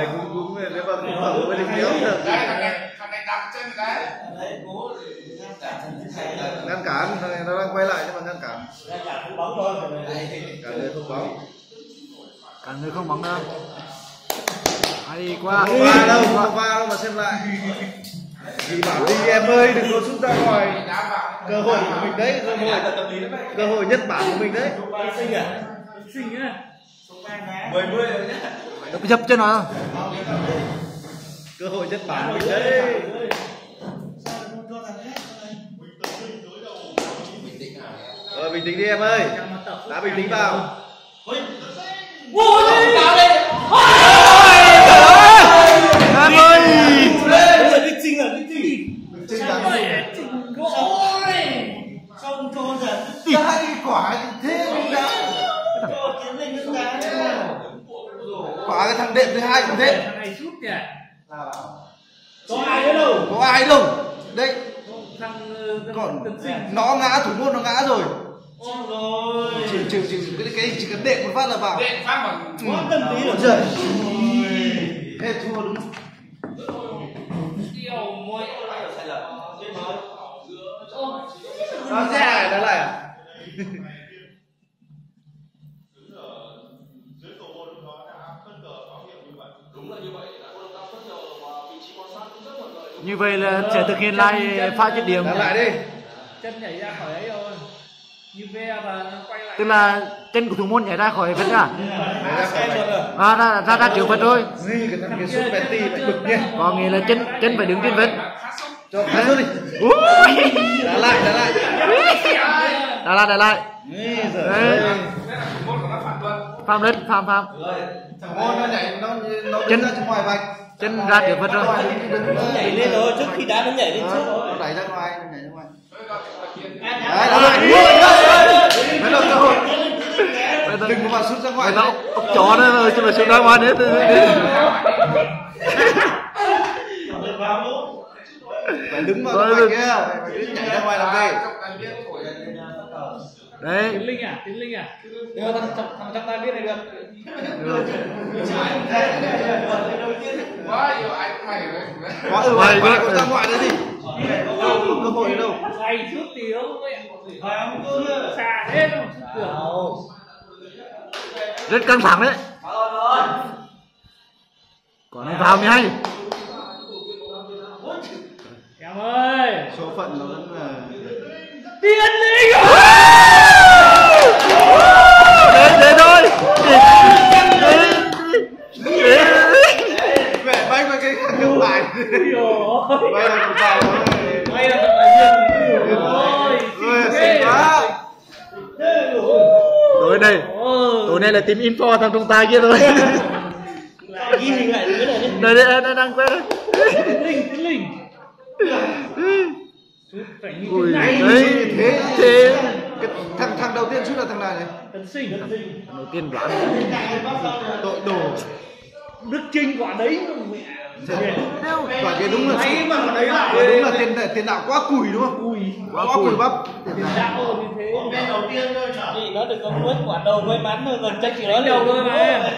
này cũng cũng nếu mà cũng mở mới được kéo được Đây, thằng này, đạp chân cố ngăn cản thằng này nó đang quay lại nhưng mà ngăn cản. Ngăn cản không bóng thôi cả người không bóng. Cả người không bóng đâu. Hay quá không va đâu không va đâu mà xem lại. Thì bảo đi em ơi đừng có sút ra ngoài cơ hội của mình đấy cơ hội cơ hội nhất bản của mình đấy. Sinh à? Xinh á mười mươi rồi nhá. Đập dập cho nó. Cơ hội nhất bản mình đấy. Rồi bình tĩnh đi em ơi. Đã bình tĩnh vào. Em ơi. Bây giờ đi sinh là đi sinh Chính là xong cho giờ hai quả thế cũng đã đá quả cái thằng đệm thứ hai cũng thế thằng này sút nhỉ có ai nữa đâu? Có ai đâu? Đây. Thằng còn nó ngã thủ môn nó ngã rồi. Chịu chịu chịu cái cái chỉ cần đệm một phát là vào. Đệm phát bằng quá tân tí rồi. Trời. Hết thua đúng yêu môi nó ra lại nó lại à như vậy là sẽ thực hiện lại pha dứt điểm. Lại đi. Chân nhảy ra khỏi ấy rồi như ve và nó quay lại. Tức là chân của thủ môn nhảy ra khỏi vết à? À, ra ra ra trước vết thôi. Ui, cái thằng kia sút Betty phải bực nha có nghĩa là chân chân phải đứng trên sốc. cho khá sút đi. Đá lại đá lại. Đá lại đá lại phạm lên phạm phạm. Thằng nó nhảy nó nó Chân- ra trong ngoài vạch chân ra trước vết rồi. Nó nhảy lên rồi trước khi đá nó nhảy lên trước rồi nó đẩy ra ngoài nó nhảy ra ngoài đấy đá lại đấy là cơ hội đừng có mà sút ra ngoài ta ốc chó đó rồi chứ mà xuống ra ngoài từ phải đứng vào vạch kia nhảy ra ngoài làm gì Trong tay biết thổi. Đấy. Tiến linh à tiến linh à? Được. Thằng thằng thằng trong tay biết này được. Quá nhiều cũng mày rồi. có ừ nữa. có ra ngoài nữa gì? Đâu cơ hội đâu. thầy suốt thì vậy xa suốt tưởng rất căng thẳng đấy. Còn nó vào mới hay. Em ơi. Số phận nó vẫn là tiến linh đến đến thôi mẹ bay qua cái lại rồi bay là một vào may là ôi xinh quá tối đây. Tối nay là team info thằng trong tay kia thôi. Ghi hình lại nữa này đây đây đây đang quét đấy linh tiến linh. Suốt phải như ui thế này. đấy. Thế. Thế. Cái thằng thằng đầu tiên sút là thằng nào nhỉ? Tấn sinh đầu tiên đoán. Tội đồ. Đức trinh quả đấy. mà mẹ quả kia đúng là May mà đấy lại. đúng là tiền tiền đạo quá cùi đúng không? Ui quá cùi bắp. Tiền đạo như thế. Chị nó đừng có nuốt quả đầu may mắn thôi còn trách chị nó đầu thôi mà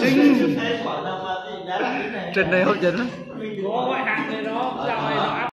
chính quả nào mà chị đá lại cái này? Trận này hấp dẫn lắm. Có ngoại hạng này nó dạo này nó